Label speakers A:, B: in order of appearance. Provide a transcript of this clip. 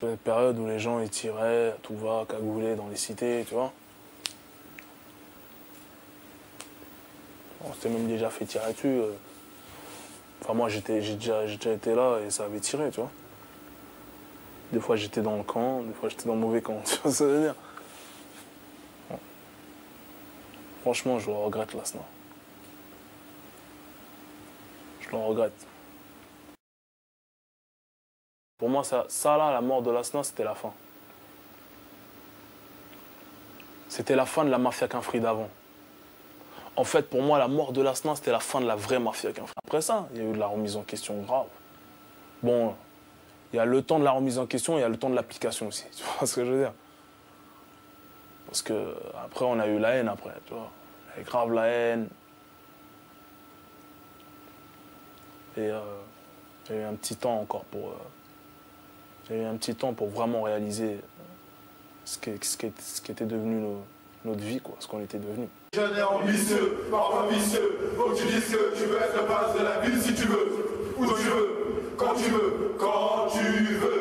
A: Des périodes où les gens ils tiraient, tout va, cagoulés dans les cités, tu vois. On s'était même déjà fait tirer dessus. euh. Enfin, moi, j'ai déjà, été là et ça avait tiré, tu vois. Des fois, j'étais dans le camp, des fois, j'étais dans le mauvais camp, tu vois ce que ça veut dire. Franchement, je le regrette, l'Asna. Je le regrette. Pour moi, ça, là, la mort de l'Asna, c'était la fin. C'était la fin de la mafia Quinfri d'avant. En fait, pour moi, la mort de l'Asna, c'était la fin de la vraie mafia Quinfri. Après ça, il y a eu de la remise en question grave. Bon, il y a le temps de la remise en question, il y a le temps de l'application aussi. Tu vois ce que je veux dire? Parce que après, on a eu la haine après, tu vois. Il y grave la haine. Et euh, il y a eu un petit temps encore pour. euh, a eu un petit temps pour vraiment réaliser ce qui, ce qui- ce qui était devenu nos- notre vie, quoi, ce qu'on était devenu.
B: Jeune et ambitieux, parfois vicieux. Faut que tu dises que tu veux être le base de la ville si tu veux. Où tu veux, quand tu veux, quand tu veux.